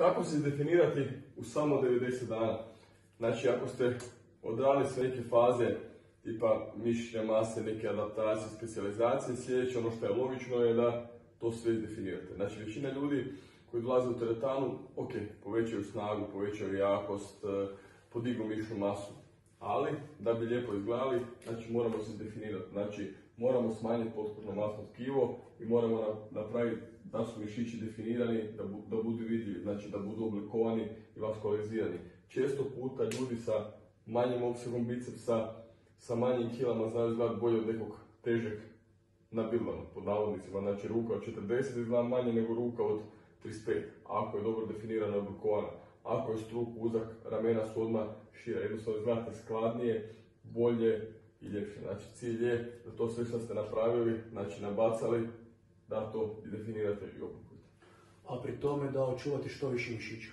Kako se definirati u samo 90 dana? Znači, ako ste odradili sve neke faze, tipa mišićne mase, neke adaptacije, specializacije, sljedeće ono što je logično je da to sve izdefinirate. Znači, većina ljudi koji dolaze u teretanu, ok, povećaju snagu, povećaju jakost, eh, podignu mišićnu masu, ali da bi lijepo izgledali, znači moramo se definirati. Znači, moramo smanjiti potporno masno tkivo i moramo napraviti da su mišići definirani, da, da znači da budu oblikovani i vaskulizirani. Često puta ljudi sa manjim opsegom bicepsa, sa manjim kilama znaju izgledati bolje od nekog težeg nabildanog, pod navodnicima. Znači ruka od 40 izgleda manje nego ruka od 35, ako je dobro definirana i oblikovana. Ako je struk uzak, ramena su odmah šira, jednostavno izgledate skladnije, bolje i ljepše. Znači cilj je da to sve što ste napravili, znači nabacali, da to definirate i oblikujete. A pri tome da očuvate što više mišića.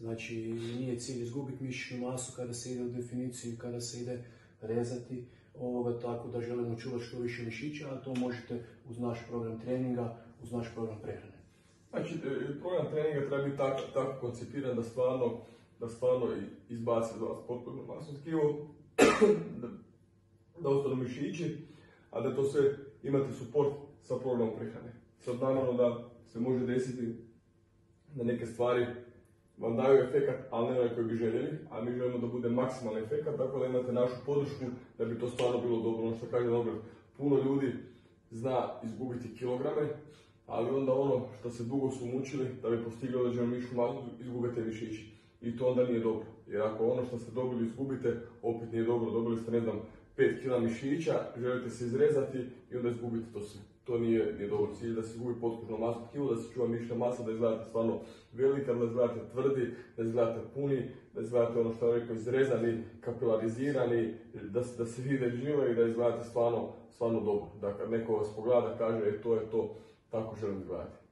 Znači nije cilj izgubiti mišićnu masu kada se ide u definiciju, kada se ide rezati, ovoga, tako da želimo očuvati što više mišića, a to možete uz naš program treninga, uz naš program prehrane. Znači, e, program treninga treba biti tako, tako koncipiran da stvarno, da stvarno izbaci vas potpuno masno tkivo, da, da ostanu mišići, a da to sve imate suport sa programom prehrane. Sad naravno da se može desiti da neke stvari vam daju efekat, ali ne onaj koji bi željeli, a mi želimo da bude maksimalni efekat, tako da imate našu podršku da bi to stvarno bilo dobro. Ono što kaže dobro, puno ljudi zna izgubiti kilograme, ali onda ono što se dugo su mučili da bi postigli određenu mišu masu, izgubite mišići. I to onda nije dobro. Jer ako ono što ste dobili izgubite, opet nije dobro. Dobili ste, ne znam, 5 kg mišića, želite se izrezati i onda izgubite to sve. To nije, nije dobro cilj, da se gubi potpuno masu tkivo, da se čuva mišićna masa, da izgledate stvarno velika, da izgledate tvrdi, da izgledate puni, da izgledate ono što je rekao izrezani, kapilarizirani, da, da se vide žive i da izgledate stvarno, stvarno dobro. Da kad neko vas pogleda kaže, e, to je to, tako želim izgledati.